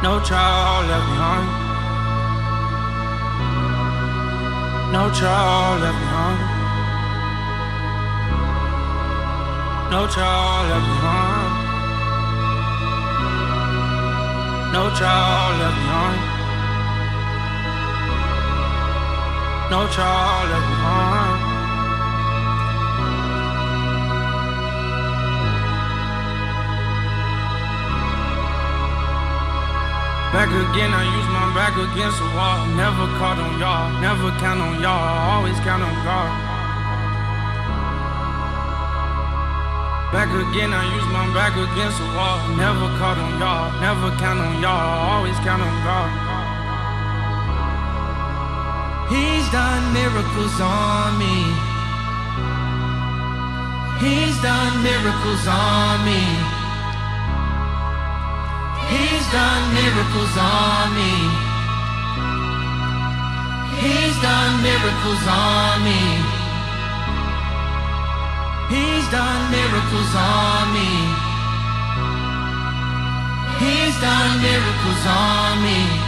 No child left behind. No child left behind. No child left behind. No child left behind. No child left behind. Again, I use my back against the wall. Never caught on y'all, never count on y'all, always count on God. Back again, I use my back against the wall. Never caught on y'all, never count on y'all, always count on God. He's done miracles on me. He's done miracles on me. He's done miracles on me. He's done miracles on me. He's done miracles on me. He's done miracles on me.